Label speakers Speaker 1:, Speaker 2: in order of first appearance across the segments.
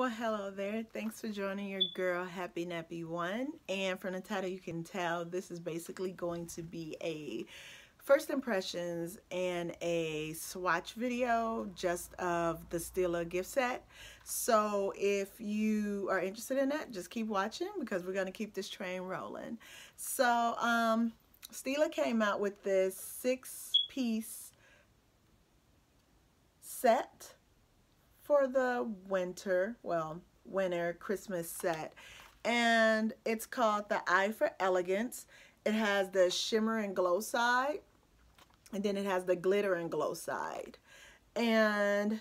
Speaker 1: Well, hello there. Thanks for joining your girl, Happy Nappy One. And from the title, you can tell this is basically going to be a first impressions and a swatch video just of the Stila gift set. So if you are interested in that, just keep watching because we're going to keep this train rolling. So um, Stila came out with this six piece set for the winter, well, winter Christmas set. And it's called the Eye for Elegance. It has the shimmer and glow side. And then it has the glitter and glow side. And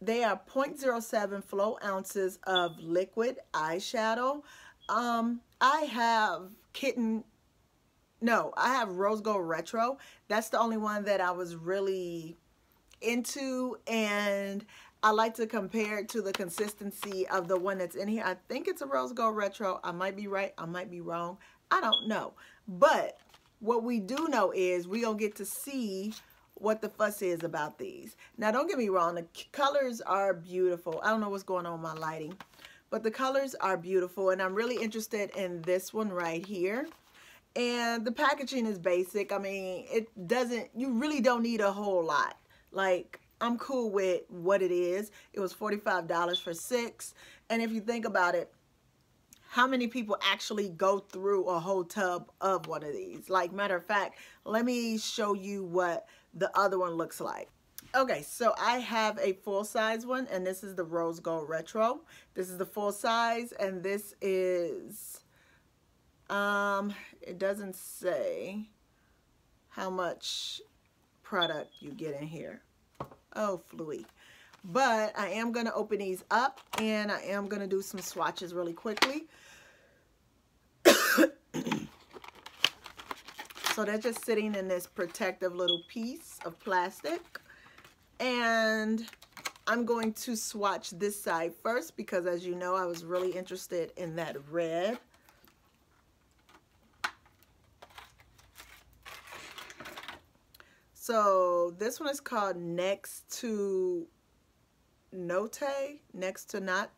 Speaker 1: they are 0.07 flow ounces of liquid eyeshadow. Um, I have Kitten, no, I have Rose Gold Retro. That's the only one that I was really into and I like to compare it to the consistency of the one that's in here. I think it's a Rose Gold Retro. I might be right. I might be wrong. I don't know. But what we do know is we don't get to see what the fuss is about these. Now, don't get me wrong. The colors are beautiful. I don't know what's going on with my lighting. But the colors are beautiful. And I'm really interested in this one right here. And the packaging is basic. I mean, it doesn't, you really don't need a whole lot. Like, I'm cool with what it is. It was $45 for six. And if you think about it, how many people actually go through a whole tub of one of these? Like, matter of fact, let me show you what the other one looks like. Okay, so I have a full size one, and this is the Rose Gold Retro. This is the full size, and this is, um, it doesn't say how much product you get in here. Oh, fluey. But I am going to open these up and I am going to do some swatches really quickly. so they're just sitting in this protective little piece of plastic. And I'm going to swatch this side first because as you know, I was really interested in that red. So this one is called Next to Note, Next to Not.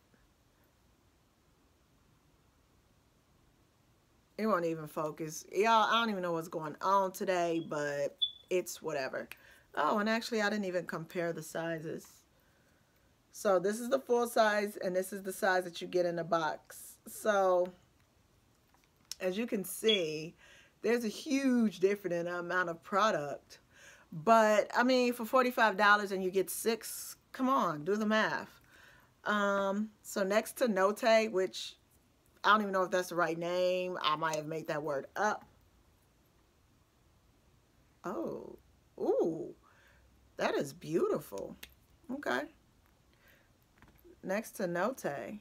Speaker 1: It won't even focus. Y'all, I don't even know what's going on today, but it's whatever. Oh, and actually I didn't even compare the sizes. So this is the full size and this is the size that you get in the box. So as you can see, there's a huge different amount of product. But, I mean, for $45 and you get six, come on, do the math. Um, so next to Note, which I don't even know if that's the right name. I might have made that word up. Oh, ooh, that is beautiful. Okay. Next to Note. Okay,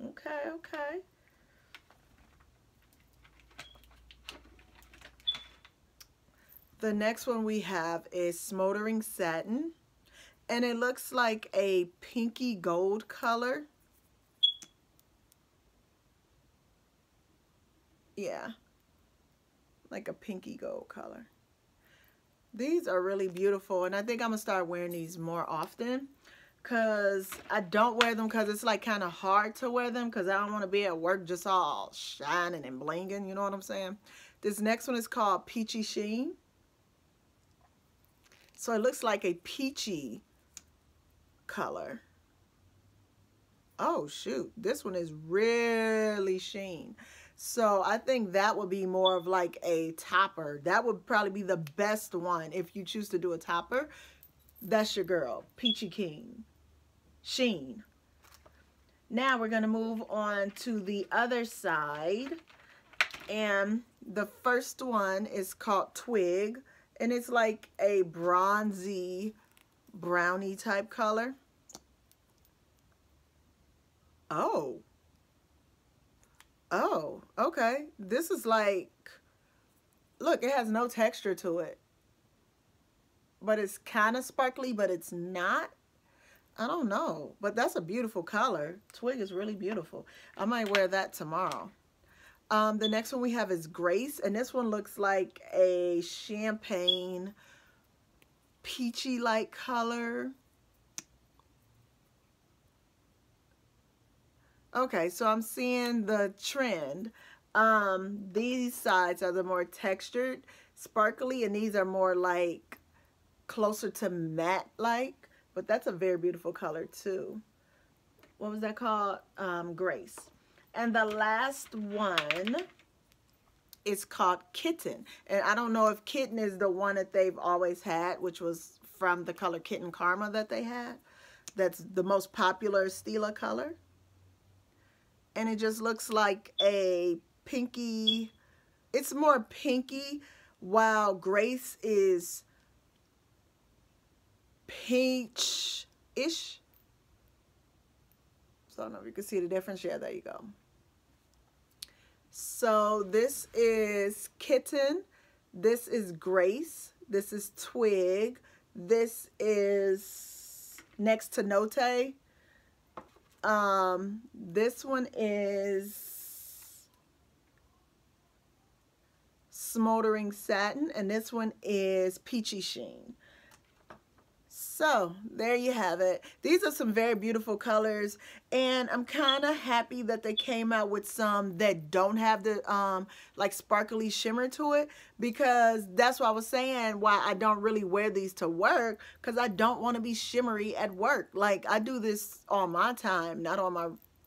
Speaker 1: okay. The next one we have is Smoldering Satin. And it looks like a pinky gold color. Yeah. Like a pinky gold color. These are really beautiful. And I think I'm going to start wearing these more often. Because I don't wear them because it's like kind of hard to wear them. Because I don't want to be at work just all shining and blinging. You know what I'm saying? This next one is called Peachy Sheen. So it looks like a peachy color. Oh, shoot. This one is really sheen. So I think that would be more of like a topper. That would probably be the best one if you choose to do a topper. That's your girl, Peachy King. Sheen. Now we're going to move on to the other side. And the first one is called Twig and it's like a bronzy brownie type color. Oh. Oh, okay. This is like, look, it has no texture to it. But it's kind of sparkly, but it's not. I don't know, but that's a beautiful color. Twig is really beautiful. I might wear that tomorrow. Um, the next one we have is Grace, and this one looks like a champagne peachy-like color. Okay, so I'm seeing the trend. Um, these sides are the more textured, sparkly, and these are more like closer to matte like, but that's a very beautiful color too. What was that called? Um, Grace. And the last one is called Kitten. And I don't know if Kitten is the one that they've always had, which was from the color Kitten Karma that they had. That's the most popular Stila color. And it just looks like a pinky, it's more pinky, while Grace is peach-ish. So I don't know if you can see the difference. Yeah, there you go. So this is Kitten. This is Grace. This is Twig. This is Next to Note. Um, this one is Smoldering Satin. And this one is Peachy Sheen. So there you have it. These are some very beautiful colors and I'm kind of happy that they came out with some that don't have the um like sparkly shimmer to it because that's what I was saying why I don't really wear these to work because I don't want to be shimmery at work. Like I do this on my time, not on my,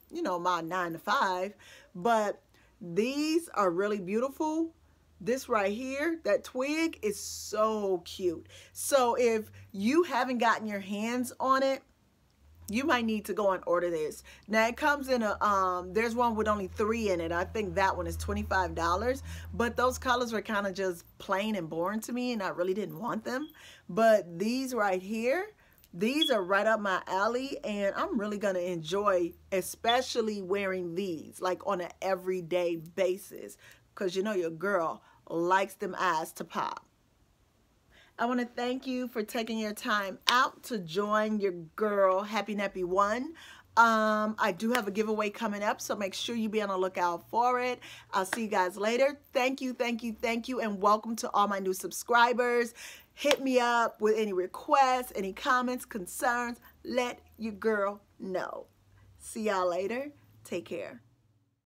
Speaker 1: you know, my nine to five, but these are really beautiful this right here, that twig is so cute. So if you haven't gotten your hands on it, you might need to go and order this. Now it comes in a, um, there's one with only three in it. I think that one is $25, but those colors were kind of just plain and boring to me and I really didn't want them. But these right here, these are right up my alley and I'm really to enjoy especially wearing these like on an everyday basis because you know your girl likes them eyes to pop. I want to thank you for taking your time out to join your girl Happy Nappy One. Um, I do have a giveaway coming up, so make sure you be on the lookout for it. I'll see you guys later. Thank you, thank you, thank you, and welcome to all my new subscribers. Hit me up with any requests, any comments, concerns. Let your girl know. See y'all later. Take care.